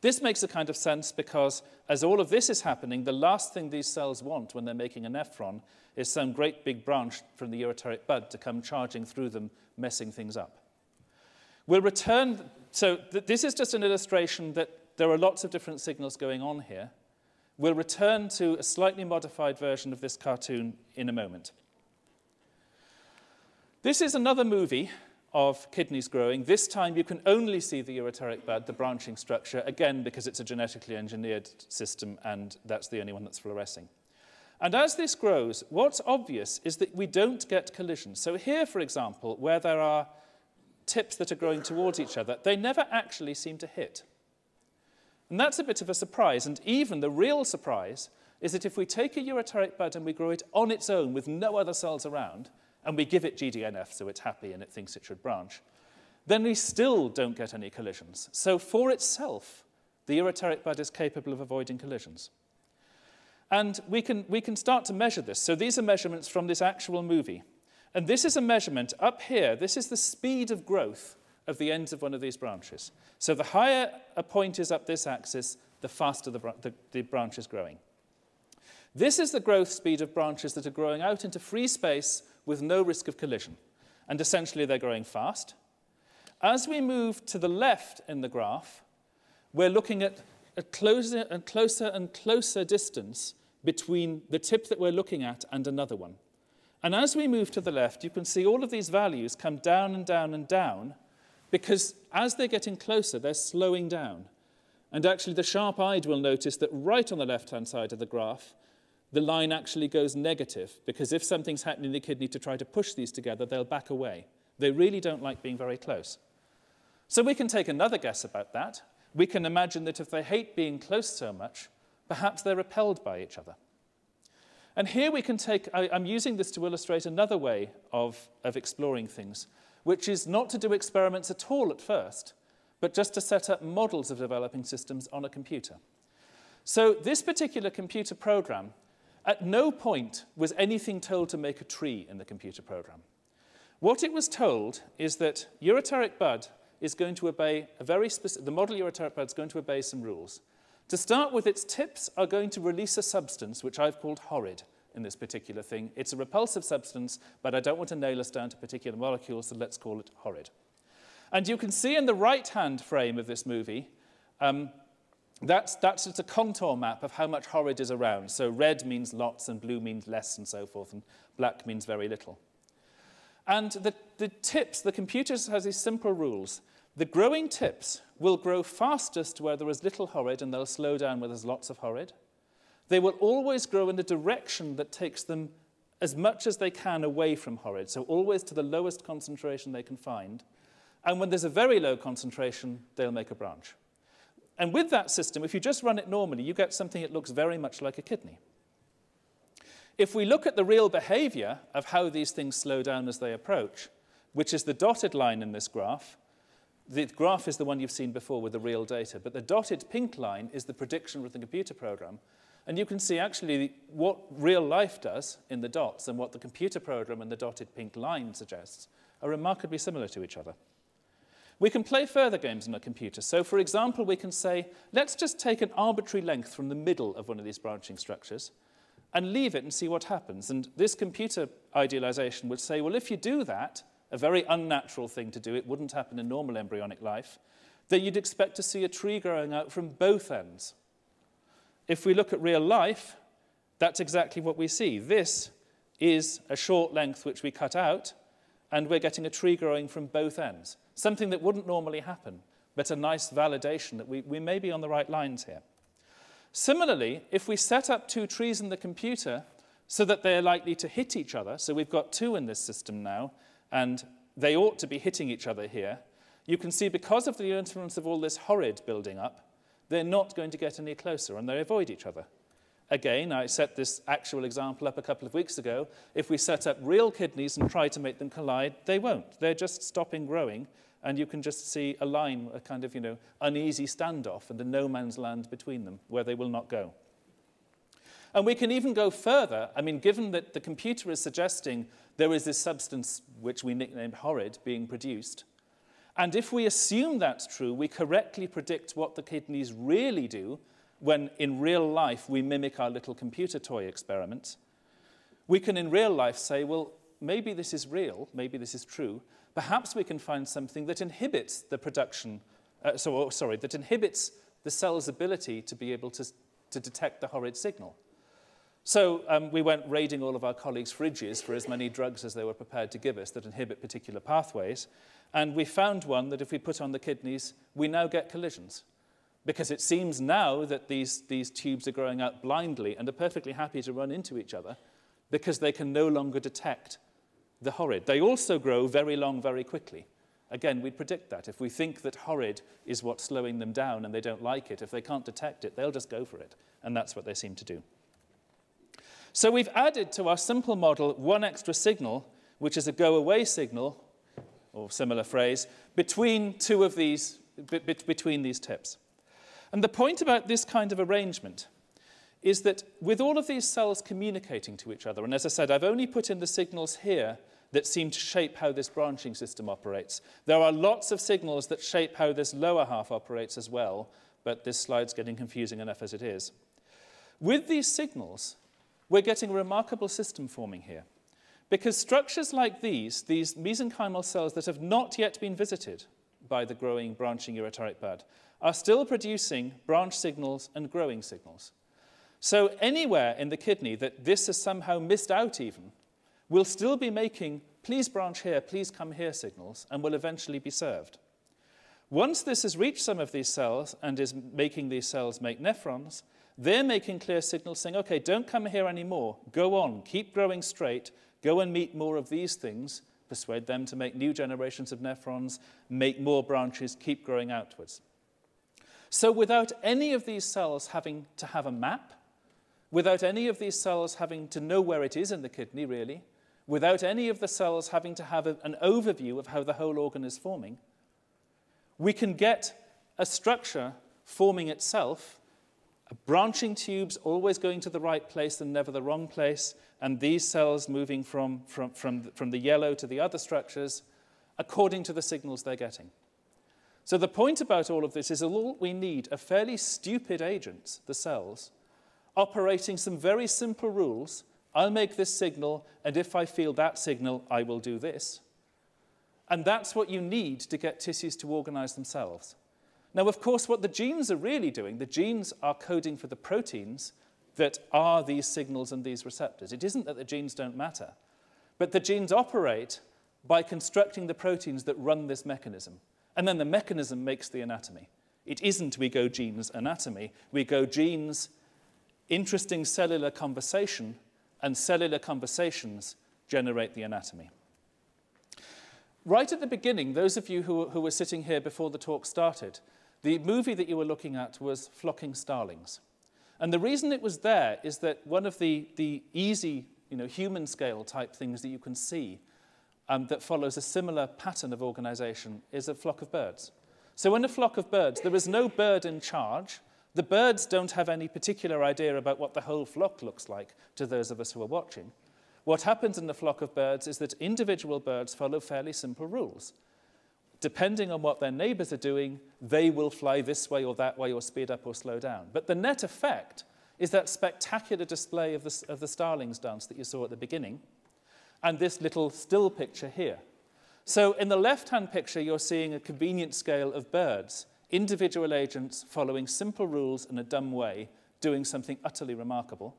This makes a kind of sense because as all of this is happening, the last thing these cells want when they're making a nephron is some great big branch from the ureteric bud to come charging through them, messing things up. We'll return, so th this is just an illustration that there are lots of different signals going on here. We'll return to a slightly modified version of this cartoon in a moment. This is another movie of kidneys growing. This time you can only see the ureteric bud, the branching structure, again because it's a genetically engineered system and that's the only one that's fluorescing. And as this grows, what's obvious is that we don't get collisions. So here, for example, where there are tips that are growing towards each other, they never actually seem to hit. And that's a bit of a surprise. And even the real surprise is that if we take a ureteric bud and we grow it on its own with no other cells around, and we give it GDNF so it's happy and it thinks it should branch, then we still don't get any collisions. So for itself, the ureteric bud is capable of avoiding collisions. And we can, we can start to measure this. So these are measurements from this actual movie. And this is a measurement up here. This is the speed of growth of the ends of one of these branches. So the higher a point is up this axis, the faster the, the, the branch is growing. This is the growth speed of branches that are growing out into free space with no risk of collision. And essentially, they're growing fast. As we move to the left in the graph, we're looking at a closer and closer and closer distance between the tip that we're looking at and another one. And as we move to the left, you can see all of these values come down and down and down because as they're getting closer, they're slowing down. And actually, the sharp-eyed will notice that right on the left-hand side of the graph, the line actually goes negative because if something's happening in the kidney to try to push these together, they'll back away. They really don't like being very close. So we can take another guess about that. We can imagine that if they hate being close so much, perhaps they're repelled by each other. And here we can take, I, am using this to illustrate another way of, of exploring things, which is not to do experiments at all at first, but just to set up models of developing systems on a computer. So this particular computer program, at no point was anything told to make a tree in the computer program. What it was told is that ureteric bud is going to obey a very specific, the model ureteric bud is going to obey some rules. To start with, its tips are going to release a substance which I've called horrid in this particular thing. It's a repulsive substance, but I don't want to nail us down to particular molecules, so let's call it horrid. And you can see in the right-hand frame of this movie, um, that's, that's just a contour map of how much horrid is around. So red means lots, and blue means less, and so forth, and black means very little. And the, the tips, the computer has these simple rules. The growing tips will grow fastest where there is little horrid and they'll slow down where there's lots of horrid. They will always grow in a direction that takes them as much as they can away from horrid, so always to the lowest concentration they can find. And when there's a very low concentration, they'll make a branch. And with that system, if you just run it normally, you get something that looks very much like a kidney. If we look at the real behavior of how these things slow down as they approach, which is the dotted line in this graph, the graph is the one you've seen before with the real data, but the dotted pink line is the prediction with the computer program. And you can see actually what real life does in the dots and what the computer program and the dotted pink line suggests are remarkably similar to each other. We can play further games on a computer. So for example, we can say, let's just take an arbitrary length from the middle of one of these branching structures and leave it and see what happens. And this computer idealization would say, well, if you do that, a very unnatural thing to do, it wouldn't happen in normal embryonic life, then you'd expect to see a tree growing out from both ends. If we look at real life, that's exactly what we see. This is a short length which we cut out, and we're getting a tree growing from both ends. Something that wouldn't normally happen, but a nice validation that we, we may be on the right lines here. Similarly, if we set up two trees in the computer so that they're likely to hit each other, so we've got two in this system now, and they ought to be hitting each other here, you can see because of the influence of all this horrid building up, they're not going to get any closer and they avoid each other. Again, I set this actual example up a couple of weeks ago. If we set up real kidneys and try to make them collide, they won't. They're just stopping growing, and you can just see a line, a kind of, you know, uneasy standoff and the no man's land between them where they will not go. And we can even go further. I mean, given that the computer is suggesting there is this substance which we nicknamed horrid being produced, and if we assume that's true, we correctly predict what the kidneys really do when in real life we mimic our little computer toy experiment. We can in real life say, well, maybe this is real, maybe this is true. Perhaps we can find something that inhibits the production, uh, so, oh, sorry, that inhibits the cell's ability to be able to, to detect the horrid signal. So um, we went raiding all of our colleagues' fridges for as many drugs as they were prepared to give us that inhibit particular pathways. And we found one that if we put on the kidneys, we now get collisions. Because it seems now that these, these tubes are growing out blindly and are perfectly happy to run into each other because they can no longer detect the horrid. They also grow very long very quickly. Again, we'd predict that. If we think that horrid is what's slowing them down and they don't like it, if they can't detect it, they'll just go for it. And that's what they seem to do. So we've added to our simple model one extra signal, which is a go-away signal, or similar phrase, between two of these, between these tips. And the point about this kind of arrangement is that with all of these cells communicating to each other, and as I said, I've only put in the signals here that seem to shape how this branching system operates. There are lots of signals that shape how this lower half operates as well, but this slide's getting confusing enough as it is. With these signals, we're getting a remarkable system forming here. Because structures like these, these mesenchymal cells that have not yet been visited by the growing, branching ureteric bud, are still producing branch signals and growing signals. So anywhere in the kidney that this has somehow missed out even, will still be making please branch here, please come here signals, and will eventually be served. Once this has reached some of these cells and is making these cells make nephrons, They're making clear signals saying, okay, don't come here anymore. Go on, keep growing straight, go and meet more of these things, persuade them to make new generations of nephrons, make more branches, keep growing outwards. So without any of these cells having to have a map, without any of these cells having to know where it is in the kidney, really, without any of the cells having to have a, an overview of how the whole organ is forming, we can get a structure forming itself, branching tubes always going to the right place and never the wrong place, and these cells moving from, from, from, from the yellow to the other structures according to the signals they're getting. So the point about all of this is all we need are fairly stupid agents, the cells, operating some very simple rules. I'll make this signal, and if I feel that signal, I will do this. And that's what you need to get tissues to organize themselves. Now, of course, what the genes are really doing, the genes are coding for the proteins that are these signals and these receptors. It isn't that the genes don't matter, but the genes operate by constructing the proteins that run this mechanism. And then the mechanism makes the anatomy. It isn't we go genes anatomy, we go genes interesting cellular conversation, and cellular conversations generate the anatomy. Right at the beginning, those of you who, who were sitting here before the talk started, the movie that you were looking at was Flocking Starlings. And the reason it was there is that one of the, the easy, you know, human scale type things that you can see um, that follows a similar pattern of organization is a flock of birds. So in a flock of birds, there is no bird in charge. The birds don't have any particular idea about what the whole flock looks like to those of us who are watching. What happens in the flock of birds is that individual birds follow fairly simple rules depending on what their neighbors are doing, they will fly this way or that way or speed up or slow down. But the net effect is that spectacular display of the, of the starlings dance that you saw at the beginning and this little still picture here. So in the left-hand picture, you're seeing a convenient scale of birds, individual agents following simple rules in a dumb way, doing something utterly remarkable.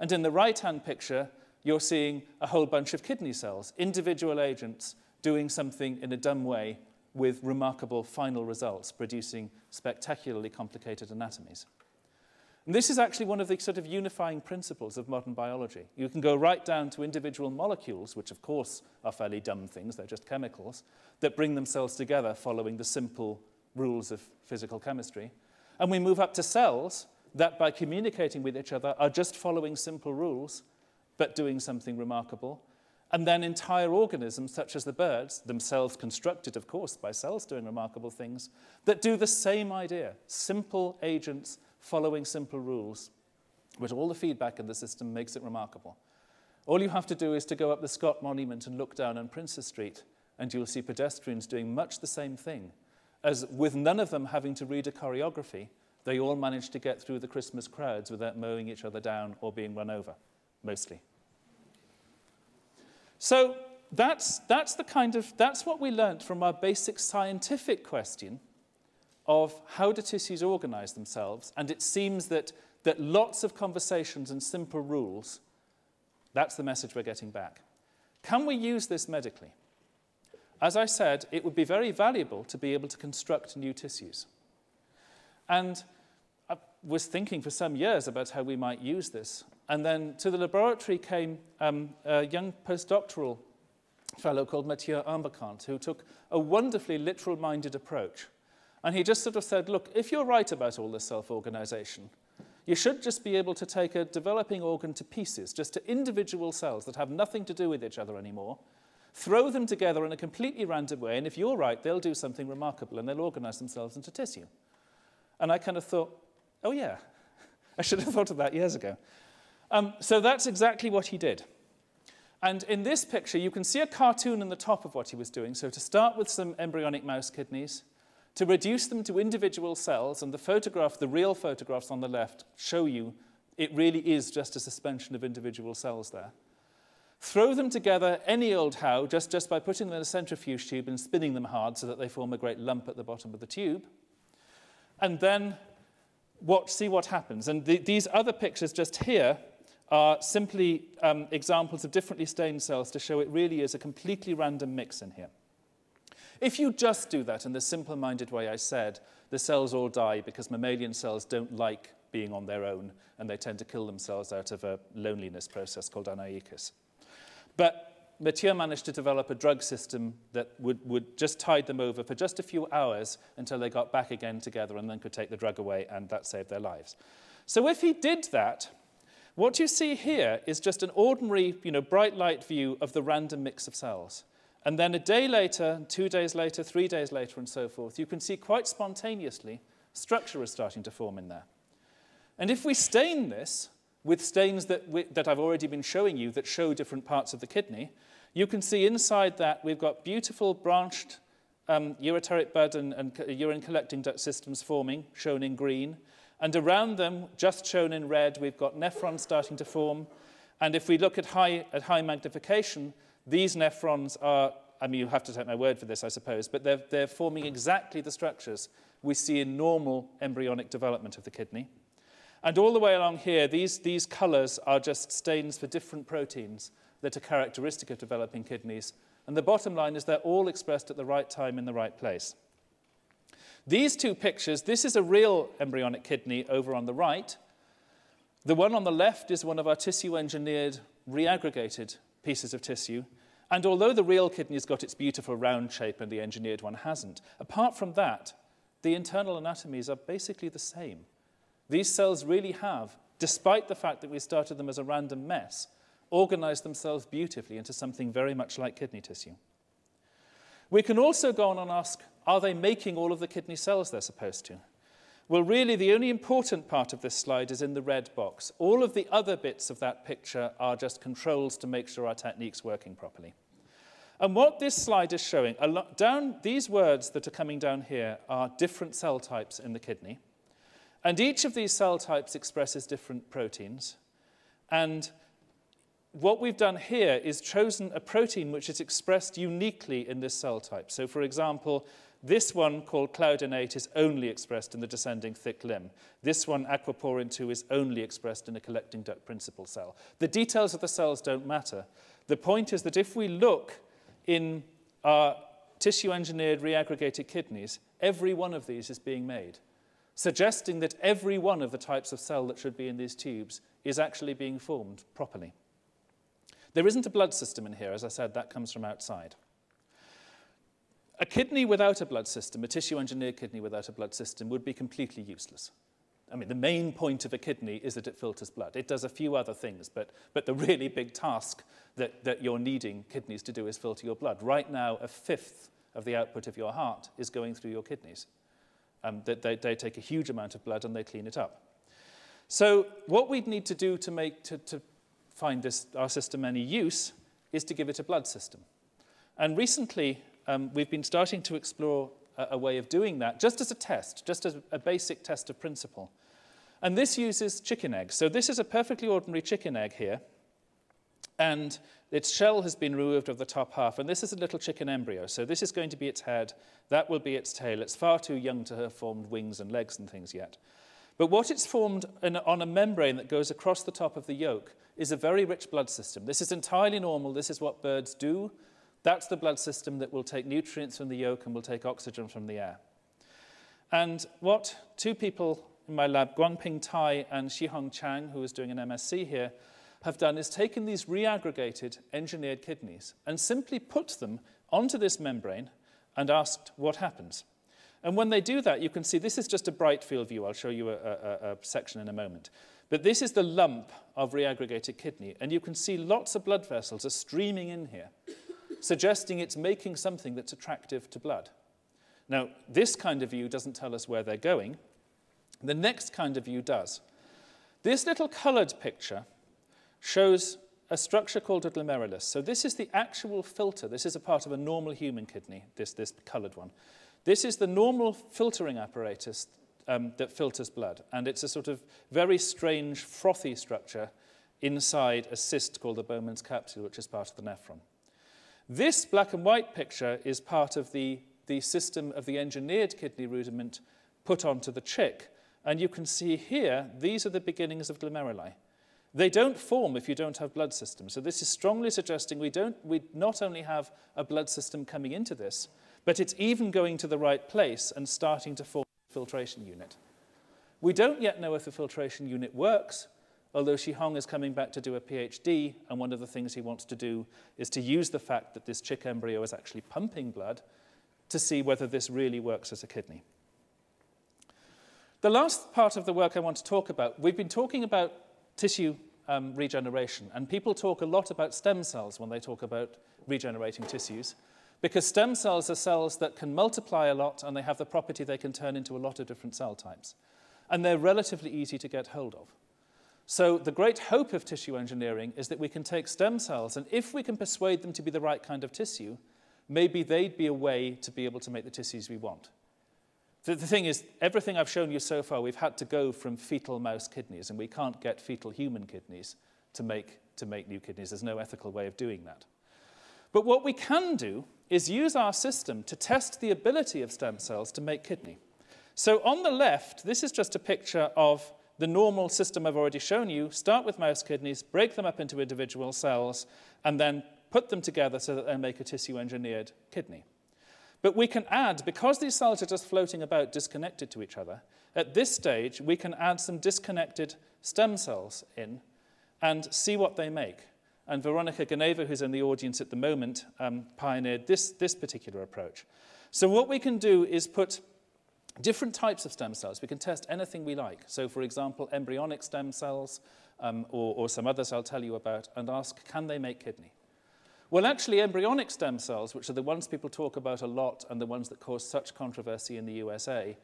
And in the right-hand picture, you're seeing a whole bunch of kidney cells, individual agents doing something in a dumb way, with remarkable final results, producing spectacularly complicated anatomies. And this is actually one of the sort of unifying principles of modern biology. You can go right down to individual molecules, which of course are fairly dumb things, they're just chemicals, that bring themselves together following the simple rules of physical chemistry. And we move up to cells that by communicating with each other are just following simple rules, but doing something remarkable and then entire organisms, such as the birds, themselves constructed, of course, by cells doing remarkable things, that do the same idea simple agents following simple rules. with all the feedback in the system makes it remarkable. All you have to do is to go up the Scott Monument and look down on Princes Street, and you'll see pedestrians doing much the same thing, as with none of them having to read a choreography, they all manage to get through the Christmas crowds without mowing each other down or being run over, mostly. So that's, that's the kind of, that's what we learnt from our basic scientific question of how do tissues organize themselves. And it seems that, that lots of conversations and simple rules, that's the message we're getting back. Can we use this medically? As I said, it would be very valuable to be able to construct new tissues. And I was thinking for some years about how we might use this. And then to the laboratory came um, a young postdoctoral fellow called Mathieu Unbekandt, who took a wonderfully literal minded approach. And he just sort of said, look, if you're right about all this self organization, you should just be able to take a developing organ to pieces, just to individual cells that have nothing to do with each other anymore, throw them together in a completely random way, and if you're right, they'll do something remarkable and they'll organize themselves into tissue. And I kind of thought, oh, yeah, I should have thought of that years ago. Um, so that's exactly what he did. And in this picture, you can see a cartoon in the top of what he was doing. So to start with some embryonic mouse kidneys, to reduce them to individual cells, and the photograph, the real photographs on the left, show you it really is just a suspension of individual cells there. Throw them together any old how, just, just by putting them in a centrifuge tube and spinning them hard so that they form a great lump at the bottom of the tube. And then watch, see what happens. And the, these other pictures just here are simply um, examples of differently stained cells to show it really is a completely random mix in here. If you just do that in the simple-minded way I said, the cells all die because mammalian cells don't like being on their own, and they tend to kill themselves out of a loneliness process called anoikis. But Mathieu managed to develop a drug system that would, would just tide them over for just a few hours until they got back again together and then could take the drug away, and that saved their lives. So if he did that, what you see here is just an ordinary, you know, bright light view of the random mix of cells. And then a day later, two days later, three days later, and so forth, you can see quite spontaneously structure is starting to form in there. And if we stain this with stains that, we, that I've already been showing you that show different parts of the kidney, you can see inside that we've got beautiful branched um, ureteric bud and, and urine collecting duct systems forming, shown in green. And around them, just shown in red, we've got nephrons starting to form. And if we look at high, at high magnification, these nephrons are, I mean, you have to take my word for this, I suppose, but they're, they're forming exactly the structures we see in normal embryonic development of the kidney. And all the way along here, these, these colors are just stains for different proteins that are characteristic of developing kidneys. And the bottom line is they're all expressed at the right time in the right place. These two pictures, this is a real embryonic kidney over on the right. The one on the left is one of our tissue-engineered, reaggregated pieces of tissue. And although the real kidney's got its beautiful round shape and the engineered one hasn't, apart from that, the internal anatomies are basically the same. These cells really have, despite the fact that we started them as a random mess, organized themselves beautifully into something very much like kidney tissue. We can also go on and ask, are they making all of the kidney cells they're supposed to? Well, really, the only important part of this slide is in the red box. All of the other bits of that picture are just controls to make sure our technique's working properly. And what this slide is showing, down these words that are coming down here are different cell types in the kidney. And each of these cell types expresses different proteins. And what we've done here is chosen a protein which is expressed uniquely in this cell type. So, for example, this one called claudin-8 is only expressed in the descending thick limb. This one, aquaporin-2, is only expressed in a collecting duct principal cell. The details of the cells don't matter. The point is that if we look in our tissue-engineered reaggregated kidneys, every one of these is being made, suggesting that every one of the types of cell that should be in these tubes is actually being formed properly. There isn't a blood system in here. As I said, that comes from outside. A kidney without a blood system, a tissue-engineered kidney without a blood system, would be completely useless. I mean, the main point of a kidney is that it filters blood. It does a few other things, but, but the really big task that, that you're needing kidneys to do is filter your blood. Right now, a fifth of the output of your heart is going through your kidneys. Um, they, they, they take a huge amount of blood and they clean it up. So what we'd need to do to, make, to, to find this, our system any use is to give it a blood system. And recently, um, we've been starting to explore a, a, way of doing that just as a test, just as a basic test of principle. And this uses chicken eggs. So this is a perfectly ordinary chicken egg here. And its shell has been removed of the top half. And this is a little chicken embryo. So this is going to be its head. That will be its tail. It's far too young to have formed wings and legs and things yet. But what it's formed in, on a membrane that goes across the top of the yolk is a very rich blood system. This is entirely normal. This is what birds do. That's the blood system that will take nutrients from the yolk and will take oxygen from the air. And what two people in my lab, Guangping Tai and Xihong Chang, who is doing an MSc here, have done is taken these reaggregated engineered kidneys and simply put them onto this membrane and asked what happens. And when they do that, you can see this is just a bright field view. I'll show you a, a, a section in a moment. But this is the lump of reaggregated kidney, and you can see lots of blood vessels are streaming in here, suggesting it's making something that's attractive to blood. Now, this kind of view doesn't tell us where they're going. The next kind of view does. This little colored picture shows a structure called a glomerulus. So this is the actual filter. This is a part of a normal human kidney, this, this colored one. This is the normal filtering apparatus um, that filters blood, and it's a sort of very strange frothy structure inside a cyst called the Bowman's capsule, which is part of the nephron. This black and white picture is part of the, the system of the engineered kidney rudiment put onto the chick. And you can see here, these are the beginnings of glomeruli. They don't form if you don't have blood systems. So this is strongly suggesting we, don't, we not only have a blood system coming into this, but it's even going to the right place and starting to form a filtration unit. We don't yet know if the filtration unit works, although Shi Hong is coming back to do a PhD, and one of the things he wants to do is to use the fact that this chick embryo is actually pumping blood to see whether this really works as a kidney. The last part of the work I want to talk about, we've been talking about tissue um, regeneration, and people talk a lot about stem cells when they talk about regenerating tissues, because stem cells are cells that can multiply a lot and they have the property they can turn into a lot of different cell types. And they're relatively easy to get hold of. So the great hope of tissue engineering is that we can take stem cells, and if we can persuade them to be the right kind of tissue, maybe they'd be a way to be able to make the tissues we want. The, the thing is, everything I've shown you so far, we've had to go from fetal mouse kidneys, and we can't get fetal human kidneys to make, to make new kidneys. There's no ethical way of doing that. But what we can do is use our system to test the ability of stem cells to make kidney. So on the left, this is just a picture of the normal system I've already shown you. Start with mouse kidneys, break them up into individual cells, and then put them together so that they make a tissue engineered kidney. But we can add, because these cells are just floating about disconnected to each other, at this stage we can add some disconnected stem cells in and see what they make. And Veronica Ganeva, who's in the audience at the moment, um, pioneered this, this particular approach. So what we can do is put different types of stem cells. We can test anything we like. So for example, embryonic stem cells um, or, or some others I'll tell you about and ask, can they make kidney? Well, actually, embryonic stem cells, which are the ones people talk about a lot and the ones that cause such controversy in the USA,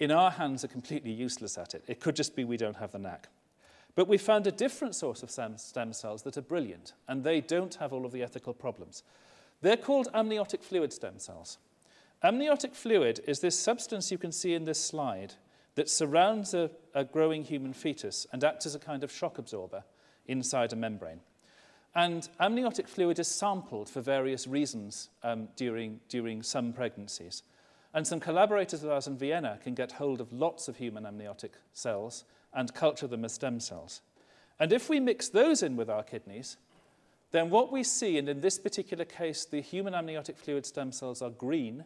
in our hands are completely useless at it. It could just be we don't have the knack. But we found a different source of stem cells that are brilliant, and they don't have all of the ethical problems. They're called amniotic fluid stem cells. Amniotic fluid is this substance you can see in this slide that surrounds a, a growing human fetus and acts as a kind of shock absorber inside a membrane. And amniotic fluid is sampled for various reasons um, during, during some pregnancies. And some collaborators of ours in Vienna can get hold of lots of human amniotic cells and culture them as stem cells. And if we mix those in with our kidneys, then what we see, and in this particular case, the human amniotic fluid stem cells are green,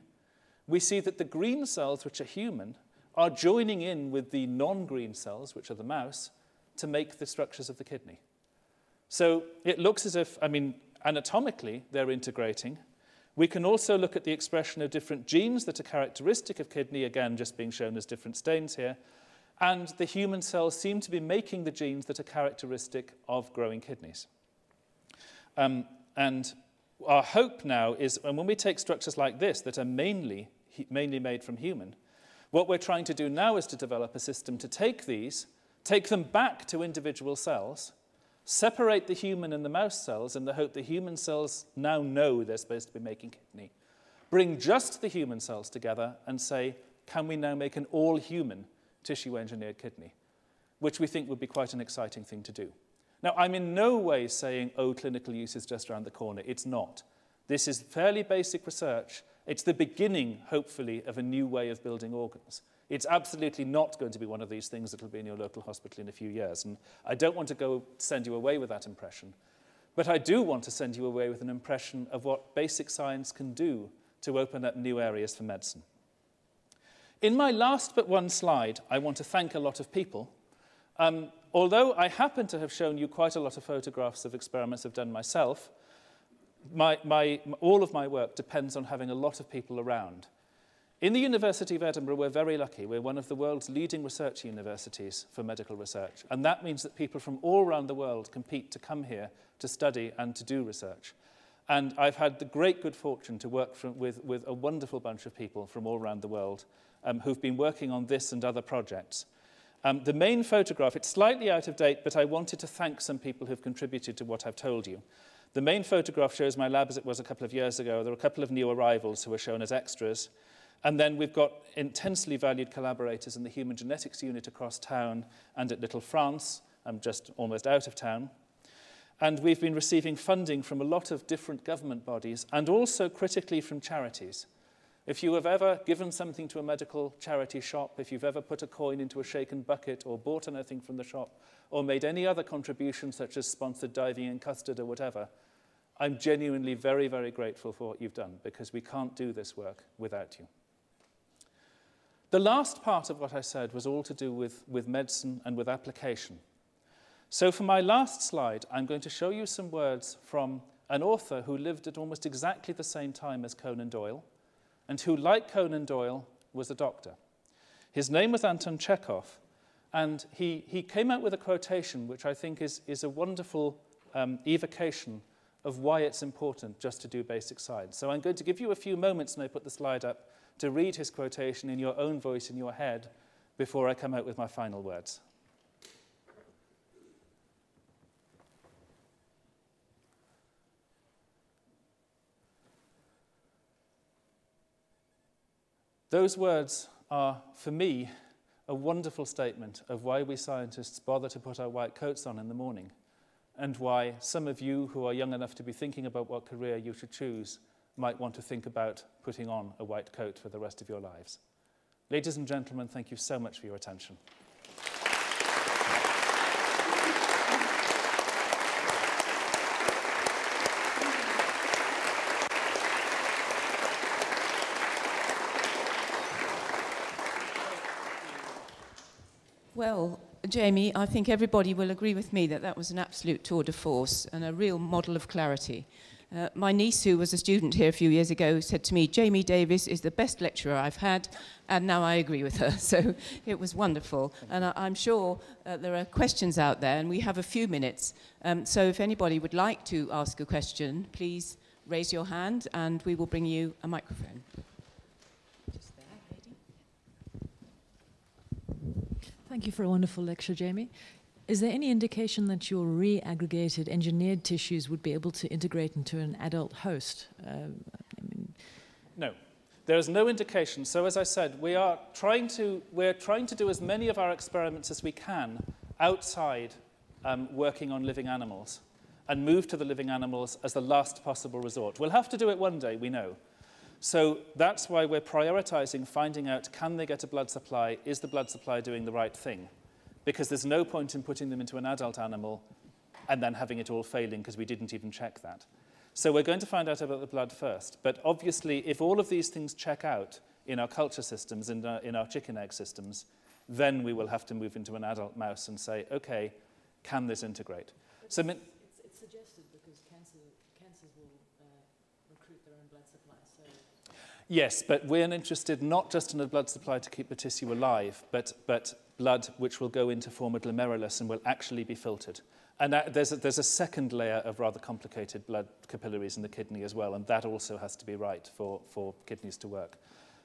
we see that the green cells, which are human, are joining in with the non-green cells, which are the mouse, to make the structures of the kidney. So it looks as if, I mean, anatomically, they're integrating. We can also look at the expression of different genes that are characteristic of kidney, again, just being shown as different stains here. And the human cells seem to be making the genes that are characteristic of growing kidneys. Um, and our hope now is, and when we take structures like this that are mainly, mainly made from human, what we're trying to do now is to develop a system to take these, take them back to individual cells, separate the human and the mouse cells in the hope the human cells now know they're supposed to be making kidney. Bring just the human cells together and say, can we now make an all-human tissue-engineered kidney? Which we think would be quite an exciting thing to do. Now, I'm in no way saying, oh, clinical use is just around the corner. It's not. This is fairly basic research. It's the beginning, hopefully, of a new way of building organs. It's absolutely not going to be one of these things that will be in your local hospital in a few years. And I don't want to go send you away with that impression. But I do want to send you away with an impression of what basic science can do to open up new areas for medicine. In my last but one slide, I want to thank a lot of people. Um, although I happen to have shown you quite a lot of photographs of experiments I've done myself, my, my, all of my work depends on having a lot of people around. In the University of Edinburgh, we're very lucky. We're one of the world's leading research universities for medical research. And that means that people from all around the world compete to come here to study and to do research. And I've had the great good fortune to work from, with, with a wonderful bunch of people from all around the world um, who've been working on this and other projects. Um, the main photograph, it's slightly out of date, but I wanted to thank some people who've contributed to what I've told you. The main photograph shows my lab as it was a couple of years ago. There are a couple of new arrivals who were shown as extras. And then we've got intensely valued collaborators in the human genetics unit across town and at Little France. I'm just almost out of town. And we've been receiving funding from a lot of different government bodies and also critically from charities. If you have ever given something to a medical charity shop, if you've ever put a coin into a shaken bucket or bought anything from the shop, or made any other contribution such as sponsored diving in custard or whatever, I'm genuinely very, very grateful for what you've done because we can't do this work without you. The last part of what I said was all to do with, with medicine and with application. So for my last slide, I'm going to show you some words from an author who lived at almost exactly the same time as Conan Doyle, and who, like Conan Doyle, was a doctor. His name was Anton Chekhov, and he, he came out with a quotation which I think is, is a wonderful um, evocation of why it's important just to do basic science. So I'm going to give you a few moments, and I put the slide up, to read his quotation in your own voice in your head before I come out with my final words. Those words are, for me, a wonderful statement of why we scientists bother to put our white coats on in the morning and why some of you who are young enough to be thinking about what career you should choose might want to think about putting on a white coat for the rest of your lives. Ladies and gentlemen, thank you so much for your attention. Well, Jamie, I think everybody will agree with me that that was an absolute tour de force and a real model of clarity. Uh, my niece, who was a student here a few years ago, said to me, Jamie Davies is the best lecturer I've had, and now I agree with her. So it was wonderful. And I, am sure uh, there are questions out there, and we have a few minutes. Um, so if anybody would like to ask a question, please raise your hand, and we will bring you a microphone. Thank you for a wonderful lecture, Jamie. Is there any indication that your re-aggregated engineered tissues would be able to integrate into an adult host? Uh, I mean no, there is no indication. So as I said, we are trying to, we're trying to do as many of our experiments as we can outside um, working on living animals and move to the living animals as the last possible resort. We'll have to do it one day, we know. So that's why we're prioritizing finding out, can they get a blood supply? Is the blood supply doing the right thing? because there's no point in putting them into an adult animal and then having it all failing because we didn't even check that. So we're going to find out about the blood first. But obviously, if all of these things check out in our culture systems, in our, in our chicken egg systems, then we will have to move into an adult mouse and say, okay, can this integrate? So it's, it's, suggested because cancer, cancers will uh, recruit their own blood supply. So. Yes, but we're interested not just in a blood supply to keep the tissue alive, but, but blood which will go into form a glomerulus and will actually be filtered. And that, there's, a, there's a second layer of rather complicated blood capillaries in the kidney as well, and that also has to be right for, for kidneys to work.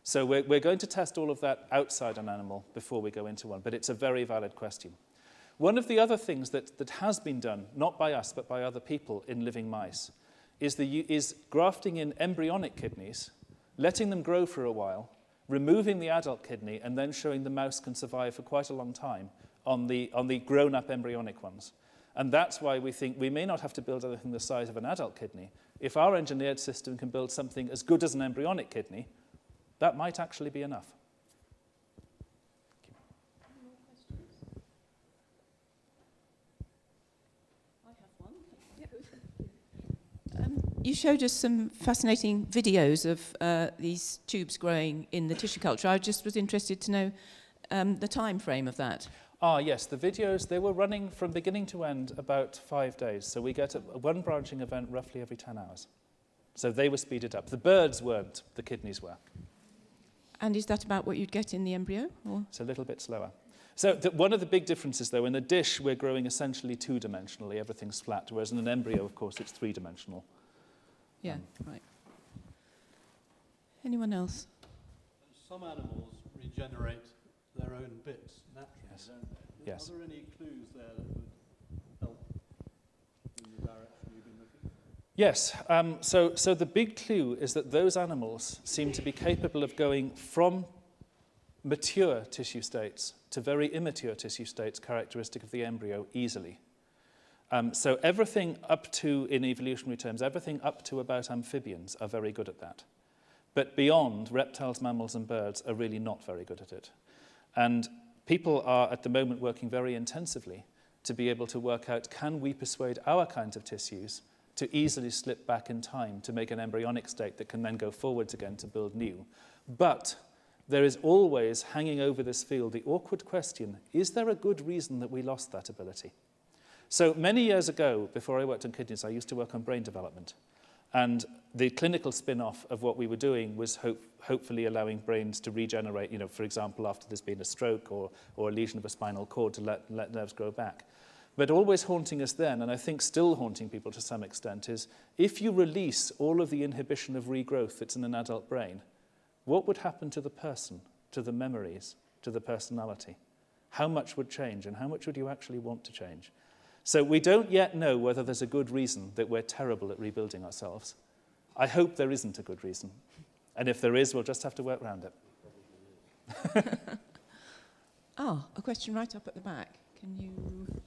So we're, we're going to test all of that outside an animal before we go into one, but it's a very valid question. One of the other things that, that has been done, not by us, but by other people in living mice, is, the, is grafting in embryonic kidneys, letting them grow for a while, removing the adult kidney and then showing the mouse can survive for quite a long time on the, on the grown-up embryonic ones. And that's why we think we may not have to build anything the size of an adult kidney. If our engineered system can build something as good as an embryonic kidney, that might actually be enough. You showed us some fascinating videos of uh, these tubes growing in the tissue culture. I just was interested to know um, the time frame of that. Ah, yes, the videos, they were running from beginning to end about five days. So we get a, one branching event roughly every 10 hours. So they were speeded up. The birds weren't, the kidneys were. And is that about what you'd get in the embryo? Or? It's a little bit slower. So the, one of the big differences, though, in the dish, we're growing essentially two-dimensionally. Everything's flat, whereas in an embryo, of course, it's three-dimensional. Yeah, right. Anyone else? Some animals regenerate their own bits naturally, yes. don't they? Yes. Are there any clues there that would help in the direction you've been looking? Yes. Um, so, so the big clue is that those animals seem to be capable of going from mature tissue states to very immature tissue states characteristic of the embryo easily. Um, so everything up to, in evolutionary terms, everything up to about amphibians are very good at that. But beyond, reptiles, mammals, and birds are really not very good at it. And people are at the moment working very intensively to be able to work out can we persuade our kinds of tissues to easily slip back in time to make an embryonic state that can then go forwards again to build new. But there is always hanging over this field the awkward question is there a good reason that we lost that ability? So many years ago, before I worked on kidneys, I used to work on brain development. And the clinical spin-off of what we were doing was hope, hopefully allowing brains to regenerate, you know, for example, after there's been a stroke or, or a lesion of a spinal cord to let, let nerves grow back. But always haunting us then, and I think still haunting people to some extent, is if you release all of the inhibition of regrowth that's in an adult brain, what would happen to the person, to the memories, to the personality? How much would change, and how much would you actually want to change? So we don't yet know whether there's a good reason that we're terrible at rebuilding ourselves. I hope there isn't a good reason. And if there is, we'll just have to work around it. Ah, a question right up at the back. Can you...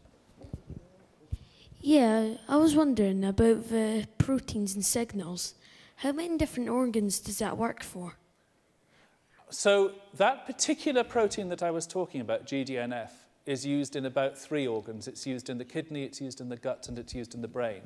Yeah, I was wondering about the proteins and signals. How many different organs does that work for? So that particular protein that I was talking about, GDNF, is used in about three organs. It's used in the kidney, it's used in the gut, and it's used in the brain.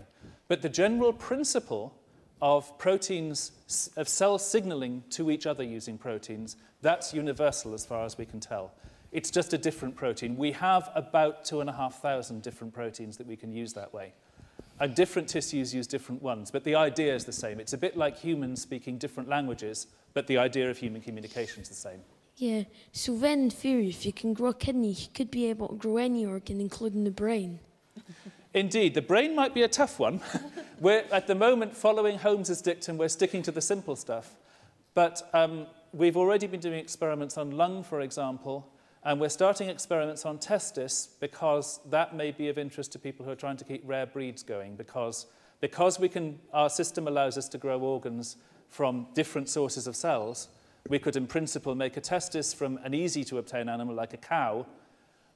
But the general principle of proteins, of cells signaling to each other using proteins, that's universal as far as we can tell. It's just a different protein. We have about two and a half thousand different proteins that we can use that way. And different tissues use different ones, but the idea is the same. It's a bit like humans speaking different languages, but the idea of human communication is the same. Yeah, so then in theory, if you can grow a kidney, you could be able to grow any organ, including the brain. Indeed, the brain might be a tough one. we're at the moment following Holmes's dictum, we're sticking to the simple stuff. But um, we've already been doing experiments on lung, for example, And we're starting experiments on testis because that may be of interest to people who are trying to keep rare breeds going because, because we can, our system allows us to grow organs from different sources of cells. We could, in principle, make a testis from an easy to obtain animal like a cow,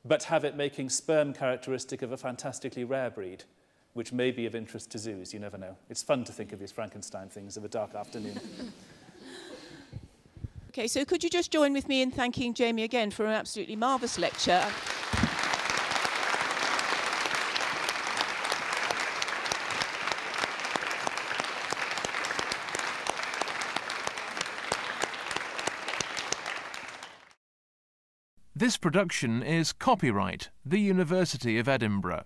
but have it making sperm characteristic of a fantastically rare breed, which may be of interest to zoos. You never know. It's fun to think of these Frankenstein things of a dark afternoon. Okay, so could you just join with me in thanking Jamie again for an absolutely marvellous lecture? This production is copyright The University of Edinburgh.